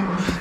Oh.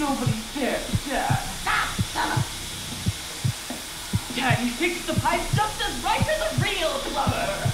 Nobody's there, Dad. Stop, fella. Daddy fixed the pipe just as right as a real plumber.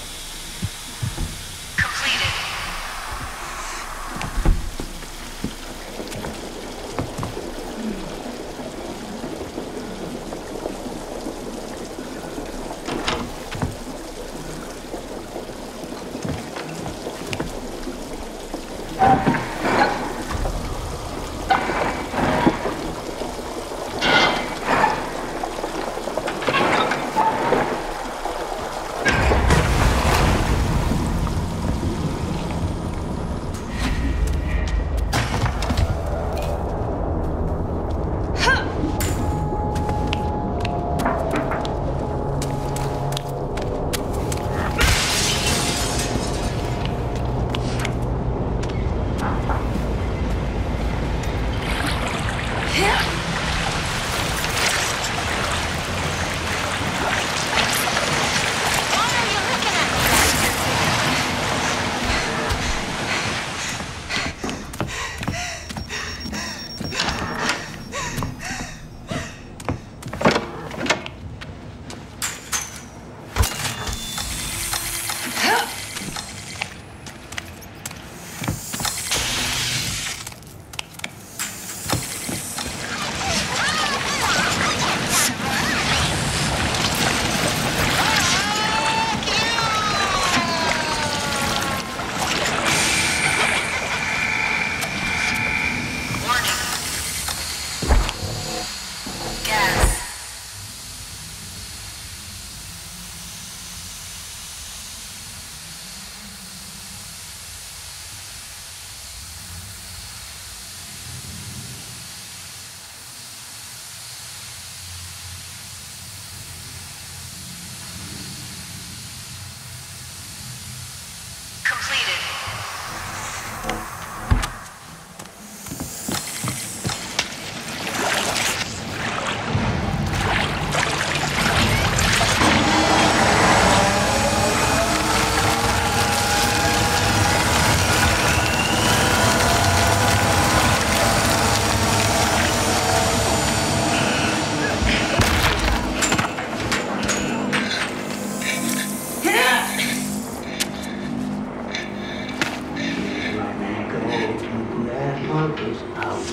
Grandmother's house.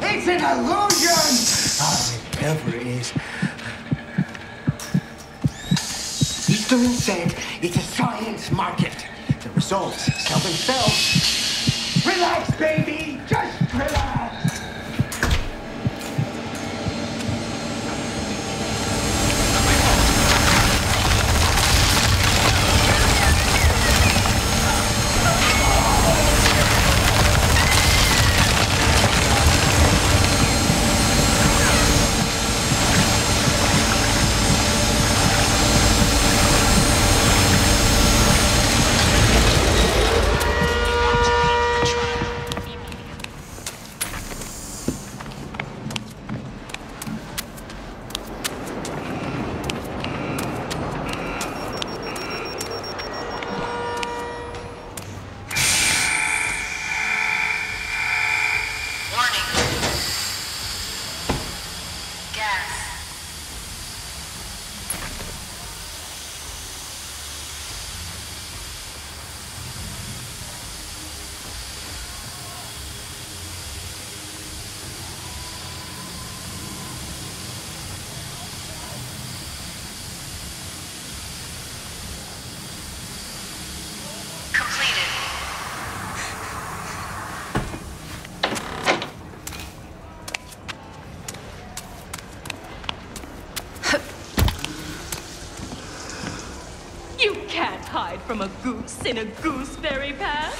It's an illusion! Oh, it ever is. Eastern said it's a science market. The results sell themselves. Relax, baby. Just relax. You can't hide from a goose in a gooseberry patch.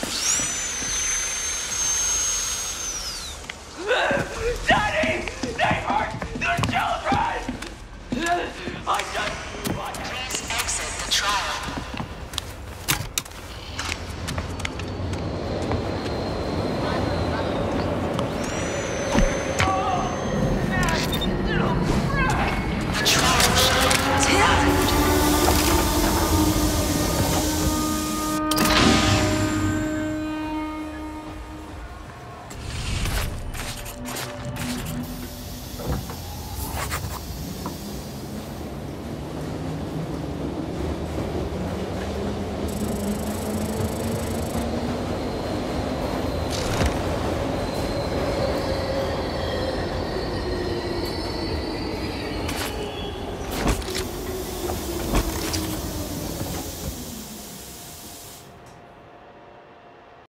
Daddy!